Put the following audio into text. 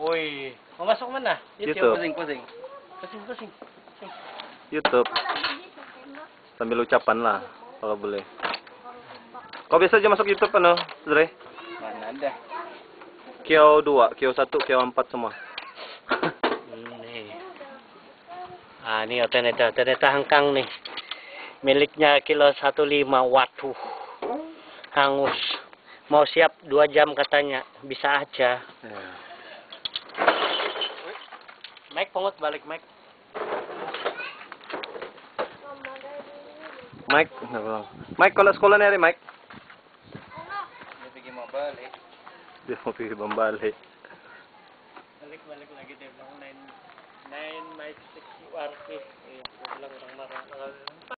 Uy, mamasok man na. YouTube. Pusing, pusing. Pusing, pusing. YouTube. Sambil ucapan lah, kalau boleh. Kau biasa aja masuk YouTube ano, Dre? Mana ada? Kio 2, Kio 1, Kio 4 semua. Ini. Ah, ini ternyata, ternyata hangkang nih. Miliknya kilo 15. Waduh. Hangus. Mau siap dua jam katanya. Bisa aja. Ya. Mike, pungot. Balik, Mike. Mike, Mike, kola sekolah na rin, Mike. Hindi pigi mo balik. Hindi mo pigi mo balik. Balik, balik lagi, Dev. 9, 9, Mike, 6, URC. Ayan, lang, lang, lang, lang, lang,